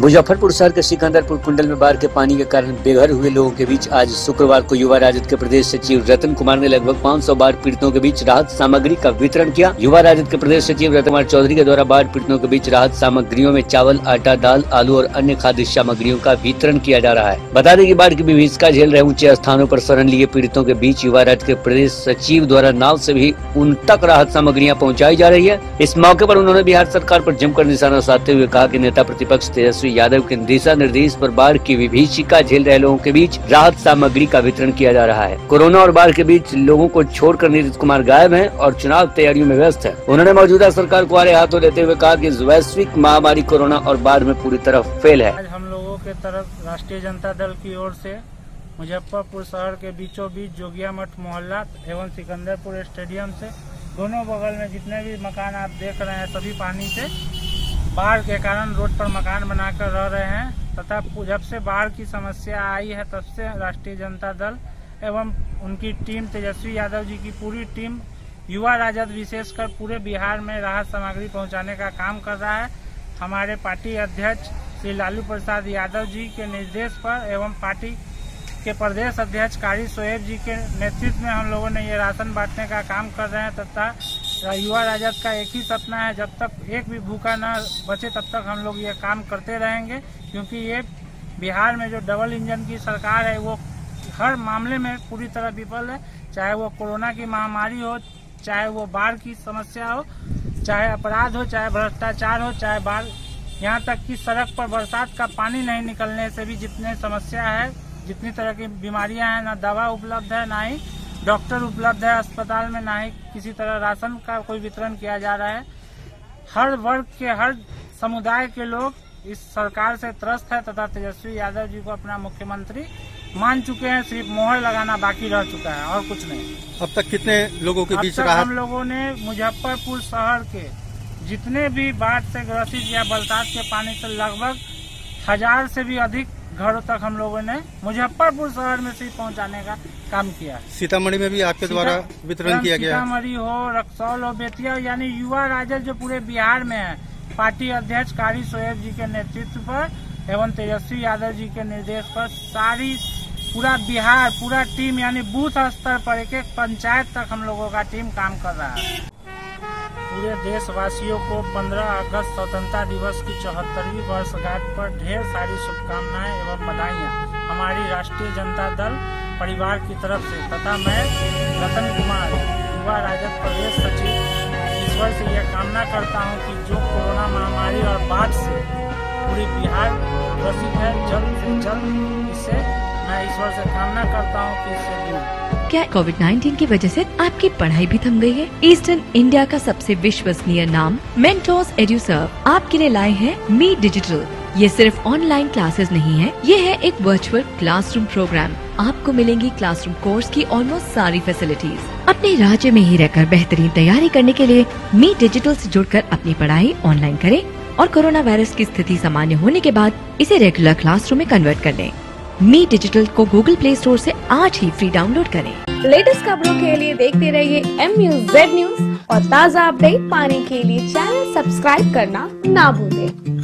मुजफ्फरपुर शहर के सिकंदरपुर कुंडल में बाढ़ के पानी के कारण बेघर हुए लोगों के बीच आज शुक्रवार को युवा राजद के प्रदेश सचिव रतन कुमार ने लगभग 500 बाढ़ पीड़ितों के बीच राहत सामग्री का वितरण किया। युवा राजद के प्रदेश सचिव रतन कुमार चौधरी के द्वारा बाढ़ पीड़ितों के बीच राहत सामग्रियों में चावल, आटा, दाल, आलू और अन्य खाद्य सामग्रियों का वितरण किया जा रहा है। बता दें की बाढ़ की विभीषिका झेल रहे ऊँचे स्थानों आरोप शरण लिए पीड़ितों के बीच युवा राजद के प्रदेश सचिव द्वारा नाव ऐसी भी उन तक राहत सामग्रियाँ पहुँचाई जा रही है। इस मौके आरोप उन्होंने बिहार सरकार आरोप जमकर निशाना साधते हुए कहा की नेता प्रतिपक्ष तेजस्वी यादव के दिशा निर्देश पर बाढ़ की विभीषिका झेल रहे लोगों के बीच राहत सामग्री का वितरण किया जा रहा है। कोरोना और बाढ़ के बीच लोगों को छोड़कर नीतीश कुमार गायब हैं और चुनाव तैयारियों में व्यस्त है। उन्होंने मौजूदा सरकार को आड़े हाथों लेते हुए कहा कि वैश्विक महामारी कोरोना और बाढ़ में पूरी तरह फेल है। हम लोगों के तरफ़ राष्ट्रीय जनता दल की ओर से मुजफ्फरपुर शहर के बीचों बीच जोगिया मठ मोहल्ला एवं सिकंदरपुर स्टेडियम से दोनों बगल में जितने भी मकान आप देख रहे हैं, सभी पानी से बाढ़ के कारण रोड पर मकान बनाकर रह रहे हैं, तथा जब से बाढ़ की समस्या आई है, तब से राष्ट्रीय जनता दल एवं उनकी टीम तेजस्वी यादव जी की पूरी टीम, युवा राजद विशेषकर पूरे बिहार में राहत सामग्री पहुँचाने का काम कर रहा है। हमारे पार्टी अध्यक्ष श्री लालू प्रसाद यादव जी के निर्देश पर एवं पार्टी के प्रदेश अध्यक्ष कारी सोहेब जी के नेतृत्व में हम लोगों ने ये राशन बांटने का काम कर रहे हैं, तथा युवा राजद का एक ही सपना है, जब तक एक भी भूखा न बचे, तब तक हम लोग ये काम करते रहेंगे। क्योंकि ये बिहार में जो डबल इंजन की सरकार है, वो हर मामले में पूरी तरह विफल है। चाहे वो कोरोना की महामारी हो, चाहे वो बाढ़ की समस्या हो, चाहे अपराध हो, चाहे भ्रष्टाचार हो, चाहे बाढ़, यहाँ तक कि सड़क पर बरसात का पानी नहीं निकलने से भी जितने समस्या है, जितनी तरह की बीमारियाँ हैं, ना दवा उपलब्ध है, ना ही डॉक्टर उपलब्ध है अस्पताल में ना ही किसी तरह राशन का कोई वितरण किया जा रहा है। हर वर्ग के हर समुदाय के लोग इस सरकार से त्रस्त है तथा तेजस्वी यादव जी को अपना मुख्यमंत्री मान चुके हैं। सिर्फ़ मोहर लगाना बाकी रह चुका है और कुछ नहीं। अब तक कितने लोगों के बीच राहत? हम लोगों ने मुजफ्फरपुर शहर के जितने भी बाढ़ से ग्रसित या बरसात के पानी से लगभग हज़ार से भी अधिक घरों तक हम लोगों ने मुजफ्फरपुर शहर में से पहुँचाने का काम किया। सीतामढ़ी में भी आपके द्वारा वितरण किया गया। सीतामढ़ी हो रक्सौल हो बेतिया यानी युवा राजद जो पूरे बिहार में है पार्टी अध्यक्ष कारी सोहेब जी के नेतृत्व पर एवं तेजस्वी यादव जी के निर्देश पर सारी पूरा बिहार पूरा टीम यानी बूथ स्तर पर एक एक पंचायत तक हम लोगों का टीम काम कर रहा है। पूरे देशवासियों को 15 अगस्त स्वतंत्रता दिवस की चौहत्तरवीं वर्षगांठ पर ढेर सारी शुभकामनाएँ एवं बधाइयाँ हमारी राष्ट्रीय जनता दल परिवार की तरफ़ से तथा मैं, रतन कुमार, युवा राजद प्रदेश सचिव। ईश्वर से यह कामना करता हूँ कि जो कोरोना महामारी और बाढ़ से पूरी बिहार ग्रसित है, जल्द से जल्द इससे मैं ईश्वर से कामना करता हूँ कि इससे दूर। क्या कोविड 19 की वजह से आपकी पढ़ाई भी थम गई है? ईस्टर्न इंडिया का सबसे विश्वसनीय नाम मेंटोस एड्यूसर्व आपके लिए लाए हैं मी डिजिटल ये सिर्फ़ ऑनलाइन क्लासेस नहीं है, ये है एक वर्चुअल क्लासरूम प्रोग्राम आपको मिलेंगी क्लासरूम कोर्स की ऑलमोस्ट सारी फैसिलिटीज़ अपने राज्य में ही रहकर बेहतरीन तैयारी करने के लिए मी डिजिटल से जुड़कर अपनी पढ़ाई ऑनलाइन करें और कोरोना वायरस की स्थिति सामान्य होने के बाद इसे रेगुलर क्लासरूम में कन्वर्ट कर लें। मी डिजिटल को गूगल प्ले स्टोर से आज ही फ्री डाउनलोड करें। लेटेस्ट खबरों के लिए देखते रहिए एम न्यूज़ जेड न्यूज़ और ताज़ा अपडेट पाने के लिए चैनल सब्सक्राइब करना ना भूलें।